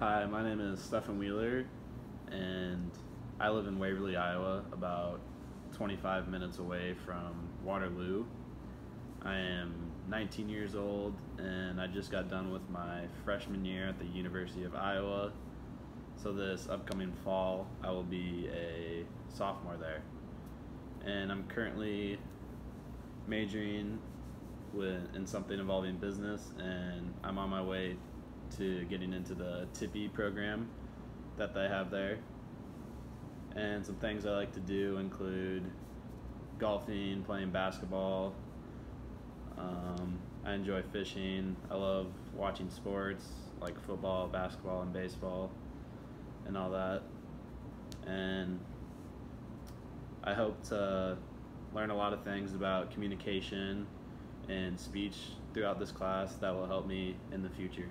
Hi, my name is Steffen Wheeler, and I live in Waverly, Iowa, about 25 minutes away from Waterloo. I am 19 years old, and I just got done with my freshman year at the University of Iowa. So, this upcoming fall, I will be a sophomore there. And I'm currently majoring with, in something involving business, and I'm on my way to getting into the Tippie program that they have there. And some things I like to do include golfing, playing basketball. Um, I enjoy fishing. I love watching sports like football, basketball, and baseball, and all that. And I hope to learn a lot of things about communication and speech throughout this class that will help me in the future.